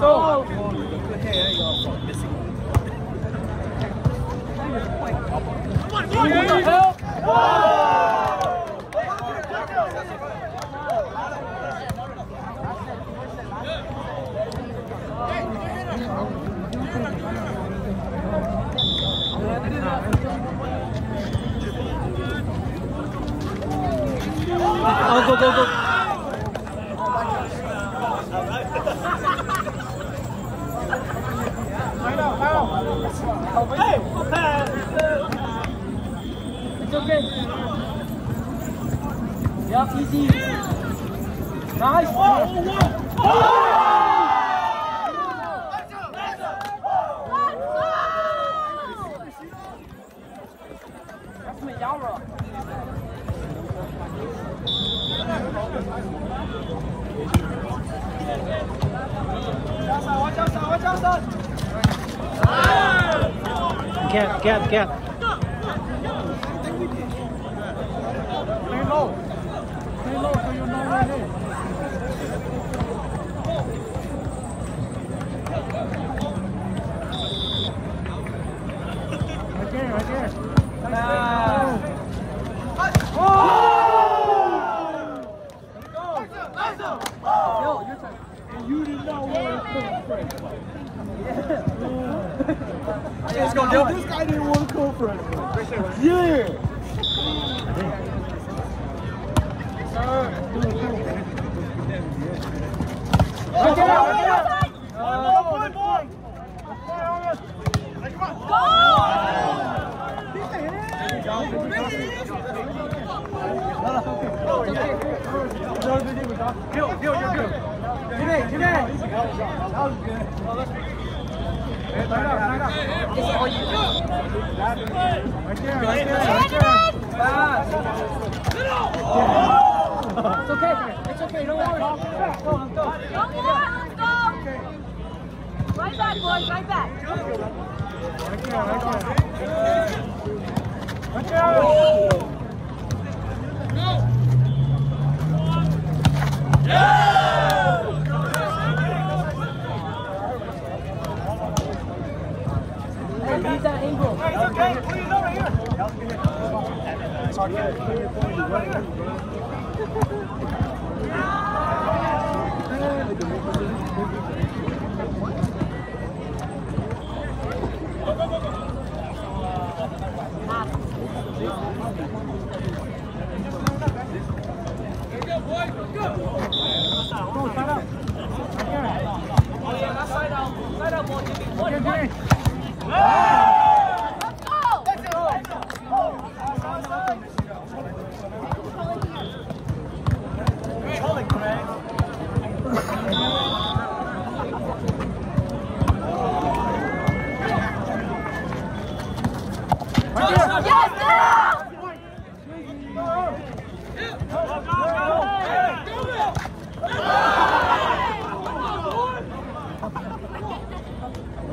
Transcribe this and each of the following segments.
Let's go. Hey, there you go. Missing. Come on, come on. Help. Oh, go, go, go. It's okay. Yep, easy. Nice. That's my Yara. Gap, gap, gap. Stay low. Stay low so you know where it is. Right there, right there. Yo, your turn. And you didn't know where it come from. Let's go, Yo, this guy didn't want to come from. Yeah. Right there, right there. It's okay, it's okay, don't worry. Go, let's go. Right back, boys, right back. Right there, right there. Right there. Hey, leave that angle. Hey, it's okay. Right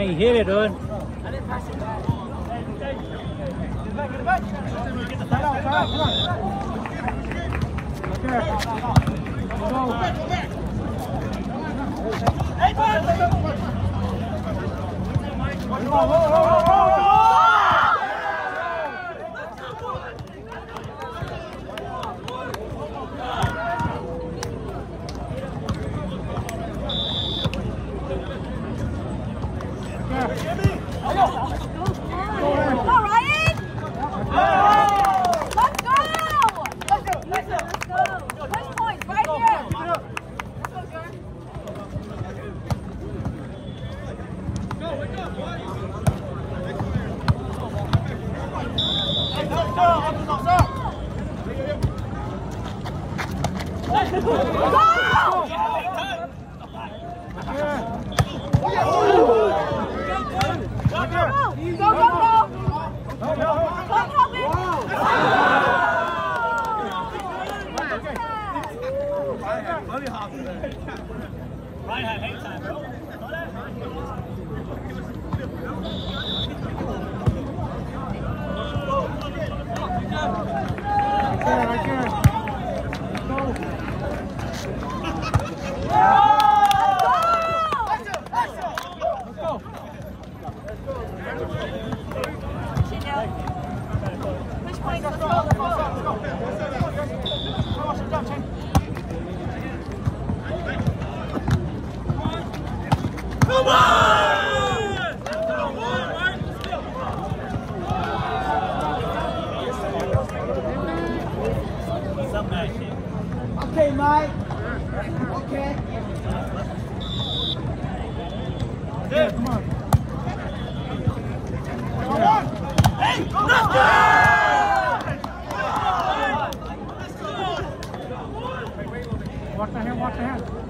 Why you hit it, dude? Side out, side out, come on. Right there. Go. Come on, whoa, whoa, Mike? Okay. Yeah, come on. Watch the hand, watch the hand.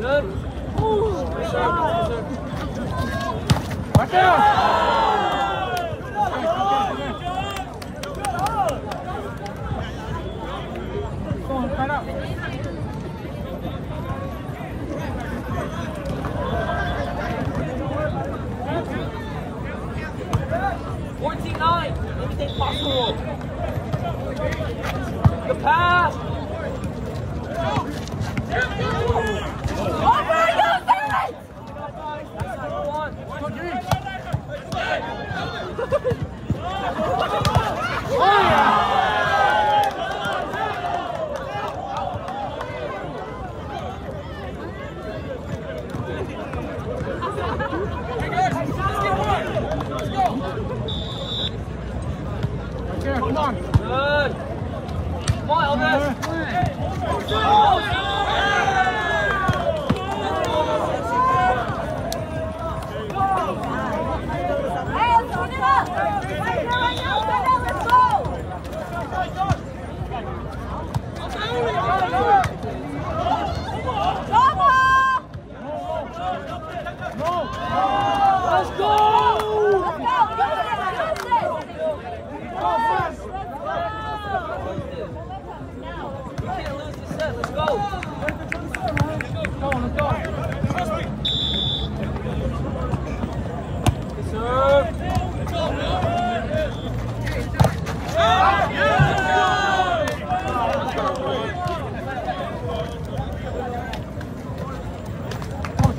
Good. Ooh. good sir. Good. sir. Right there.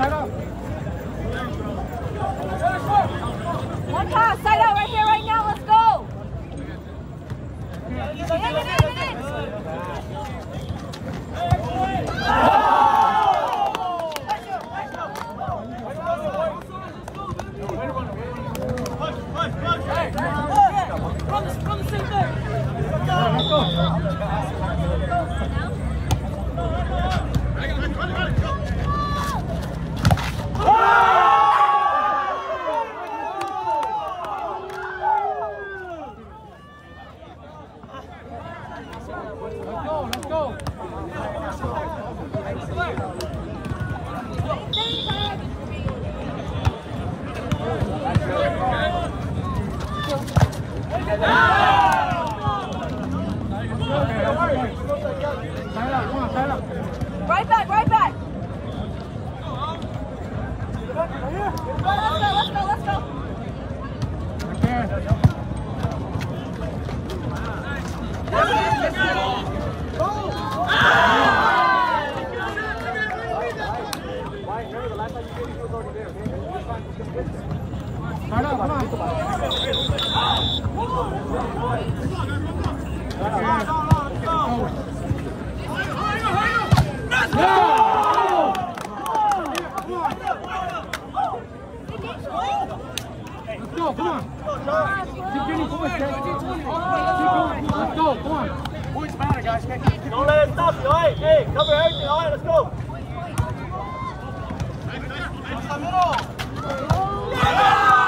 Side out. One pass, side out right here. come on. Let's go, come on. Points matter, guys. Don't let it stop you. All right, hey, cover everything. All right, let's go. Nice, nice, nice. Middle. Yeah!